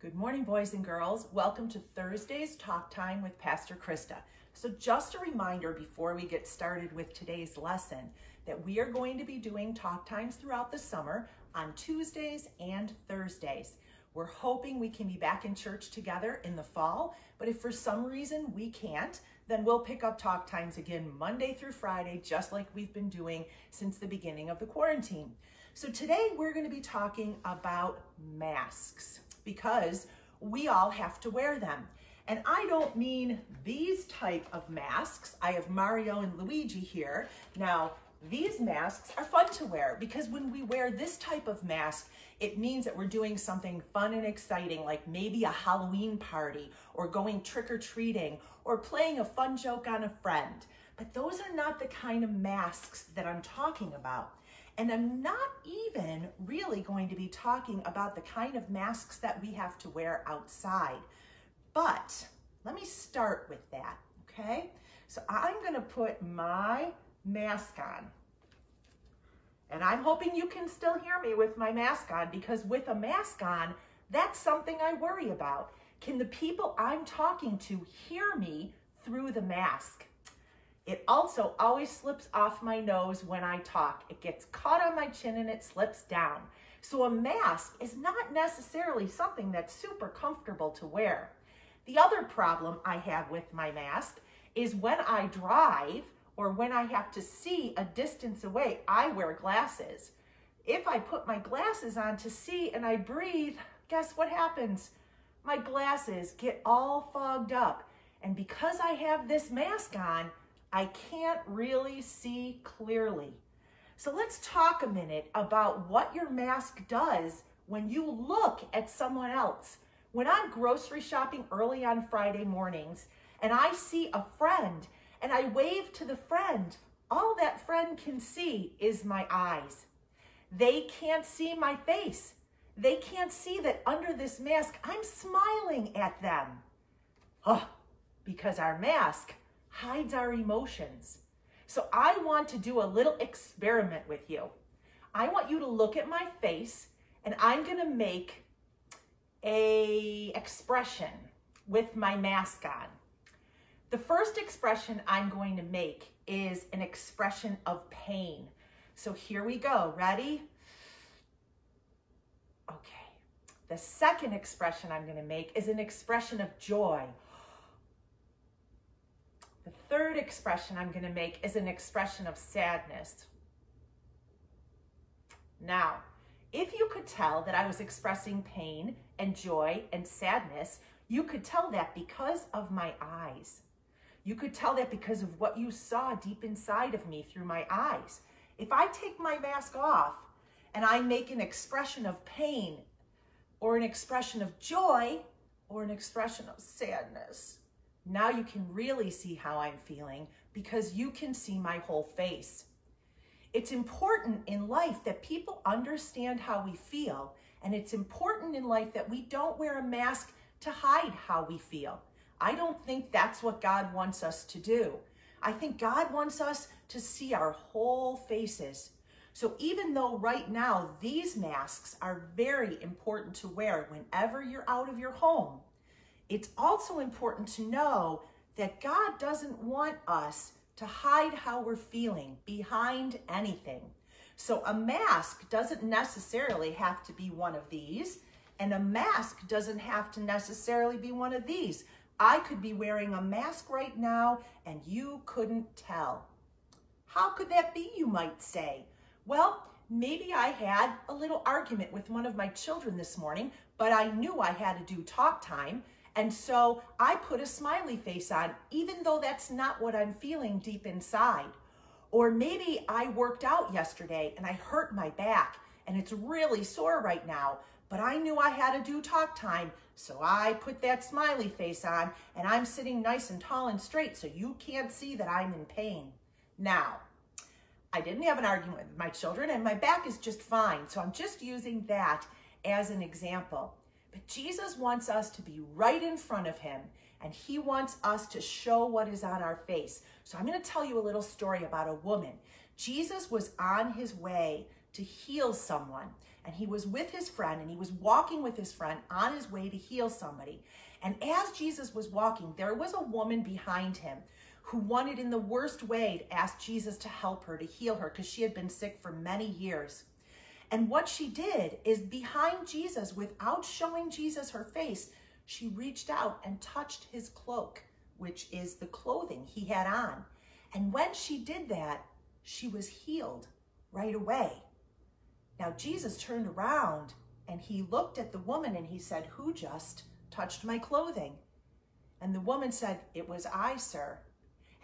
Good morning, boys and girls. Welcome to Thursday's Talk Time with Pastor Krista. So just a reminder before we get started with today's lesson that we are going to be doing talk times throughout the summer on Tuesdays and Thursdays. We're hoping we can be back in church together in the fall, but if for some reason we can't, then we'll pick up talk times again Monday through Friday, just like we've been doing since the beginning of the quarantine. So today we're going to be talking about masks because we all have to wear them. And I don't mean these type of masks. I have Mario and Luigi here. Now, these masks are fun to wear because when we wear this type of mask, it means that we're doing something fun and exciting, like maybe a Halloween party or going trick-or-treating or playing a fun joke on a friend. But those are not the kind of masks that I'm talking about. And I'm not even really going to be talking about the kind of masks that we have to wear outside. But let me start with that, okay? So I'm gonna put my mask on. And I'm hoping you can still hear me with my mask on because with a mask on, that's something I worry about. Can the people I'm talking to hear me through the mask? It also always slips off my nose when I talk. It gets caught on my chin and it slips down. So a mask is not necessarily something that's super comfortable to wear. The other problem I have with my mask is when I drive or when I have to see a distance away, I wear glasses. If I put my glasses on to see and I breathe, guess what happens? My glasses get all fogged up. And because I have this mask on, I can't really see clearly. So let's talk a minute about what your mask does when you look at someone else when I'm grocery shopping early on Friday mornings and I see a friend and I wave to the friend, all that friend can see is my eyes. They can't see my face. They can't see that under this mask, I'm smiling at them. Oh, because our mask hides our emotions. So I want to do a little experiment with you. I want you to look at my face and I'm going to make a expression with my mask on. The first expression I'm going to make is an expression of pain. So here we go. Ready? Okay. The second expression I'm going to make is an expression of joy. Third expression I'm going to make is an expression of sadness. Now, if you could tell that I was expressing pain and joy and sadness, you could tell that because of my eyes. You could tell that because of what you saw deep inside of me through my eyes. If I take my mask off and I make an expression of pain or an expression of joy or an expression of sadness, now you can really see how I'm feeling because you can see my whole face. It's important in life that people understand how we feel, and it's important in life that we don't wear a mask to hide how we feel. I don't think that's what God wants us to do. I think God wants us to see our whole faces. So even though right now these masks are very important to wear whenever you're out of your home, it's also important to know that God doesn't want us to hide how we're feeling behind anything. So a mask doesn't necessarily have to be one of these, and a mask doesn't have to necessarily be one of these. I could be wearing a mask right now and you couldn't tell. How could that be, you might say? Well, maybe I had a little argument with one of my children this morning, but I knew I had to do talk time and so I put a smiley face on, even though that's not what I'm feeling deep inside. Or maybe I worked out yesterday and I hurt my back and it's really sore right now, but I knew I had to do talk time. So I put that smiley face on and I'm sitting nice and tall and straight so you can't see that I'm in pain. Now, I didn't have an argument with my children and my back is just fine. So I'm just using that as an example. But Jesus wants us to be right in front of him and he wants us to show what is on our face. So I'm going to tell you a little story about a woman. Jesus was on his way to heal someone and he was with his friend and he was walking with his friend on his way to heal somebody. And as Jesus was walking, there was a woman behind him who wanted in the worst way to ask Jesus to help her, to heal her, because she had been sick for many years. And what she did is behind Jesus, without showing Jesus her face, she reached out and touched his cloak, which is the clothing he had on. And when she did that, she was healed right away. Now, Jesus turned around and he looked at the woman and he said, Who just touched my clothing? And the woman said, It was I, sir.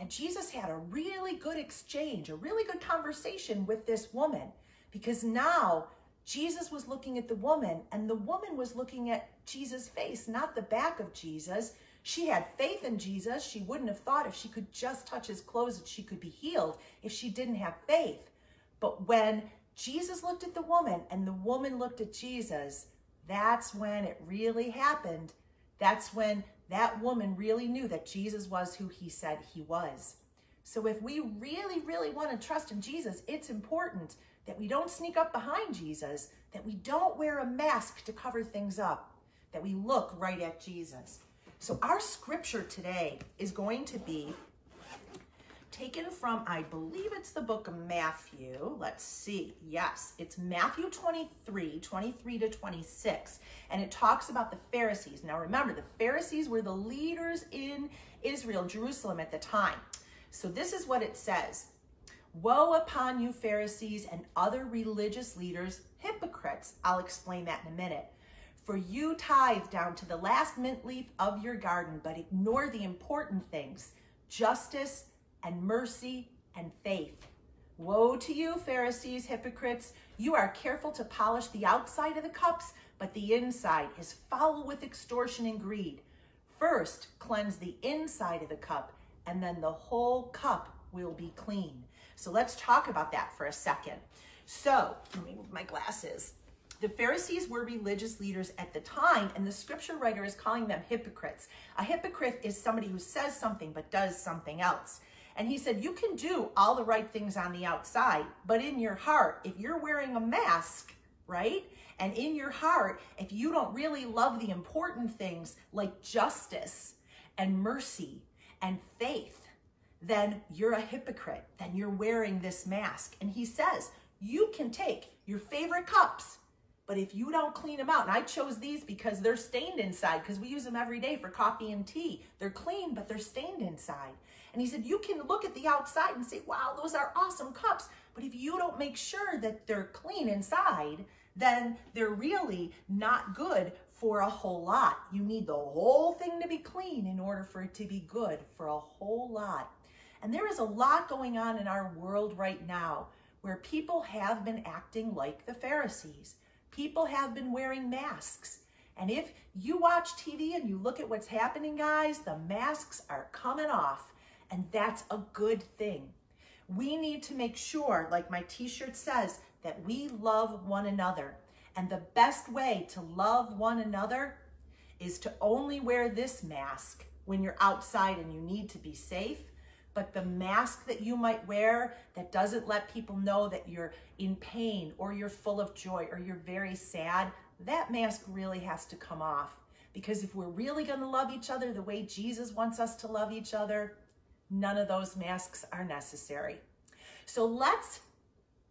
And Jesus had a really good exchange, a really good conversation with this woman because now Jesus was looking at the woman and the woman was looking at Jesus' face, not the back of Jesus. She had faith in Jesus. She wouldn't have thought if she could just touch his clothes that she could be healed if she didn't have faith. But when Jesus looked at the woman and the woman looked at Jesus, that's when it really happened. That's when that woman really knew that Jesus was who he said he was. So if we really, really want to trust in Jesus, it's important that we don't sneak up behind Jesus, that we don't wear a mask to cover things up, that we look right at Jesus. So our scripture today is going to be taken from, I believe it's the book of Matthew. Let's see. Yes, it's Matthew 23, 23 to 26. And it talks about the Pharisees. Now remember, the Pharisees were the leaders in Israel, Jerusalem at the time. So this is what it says. Woe upon you, Pharisees and other religious leaders, hypocrites. I'll explain that in a minute. For you tithe down to the last mint leaf of your garden, but ignore the important things justice and mercy and faith. Woe to you, Pharisees, hypocrites! You are careful to polish the outside of the cups, but the inside is foul with extortion and greed. First, cleanse the inside of the cup, and then the whole cup will be clean. So let's talk about that for a second. So, let me move my glasses. The Pharisees were religious leaders at the time, and the scripture writer is calling them hypocrites. A hypocrite is somebody who says something but does something else. And he said, You can do all the right things on the outside, but in your heart, if you're wearing a mask, right? And in your heart, if you don't really love the important things like justice and mercy and faith, then you're a hypocrite. Then you're wearing this mask. And he says, You can take your favorite cups but if you don't clean them out, and I chose these because they're stained inside because we use them every day for coffee and tea. They're clean, but they're stained inside. And he said, you can look at the outside and say, wow, those are awesome cups. But if you don't make sure that they're clean inside, then they're really not good for a whole lot. You need the whole thing to be clean in order for it to be good for a whole lot. And there is a lot going on in our world right now where people have been acting like the Pharisees. People have been wearing masks. And if you watch TV and you look at what's happening, guys, the masks are coming off. And that's a good thing. We need to make sure, like my t-shirt says, that we love one another. And the best way to love one another is to only wear this mask when you're outside and you need to be safe. But the mask that you might wear that doesn't let people know that you're in pain or you're full of joy or you're very sad, that mask really has to come off. Because if we're really going to love each other the way Jesus wants us to love each other, none of those masks are necessary. So let's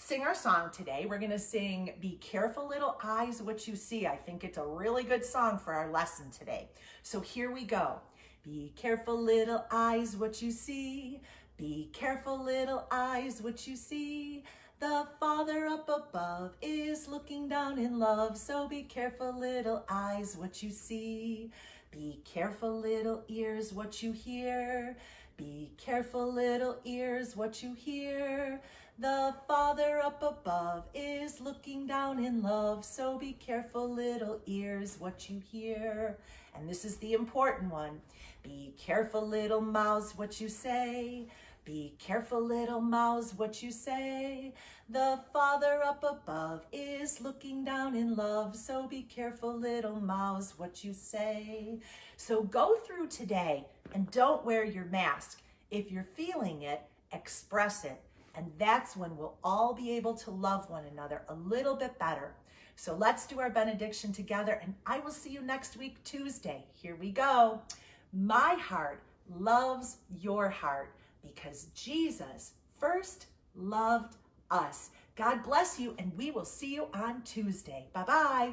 sing our song today. We're going to sing Be Careful Little Eyes What You See. I think it's a really good song for our lesson today. So here we go. Be careful little eyes what you see. Be careful little eyes what you see. The Father up above is looking down in love, so be careful, little eyes, what you see. Be careful, little ears, what you hear. Be careful, little ears, what you hear. The Father up above is looking down in love, so be careful, little ears, what you hear. And this is the important one. Be careful, little mouths, what you say. Be careful, little mouse, what you say. The Father up above is looking down in love, so be careful, little mouse, what you say. So go through today and don't wear your mask. If you're feeling it, express it. And that's when we'll all be able to love one another a little bit better. So let's do our benediction together, and I will see you next week, Tuesday. Here we go. My heart loves your heart because Jesus first loved us. God bless you, and we will see you on Tuesday. Bye bye.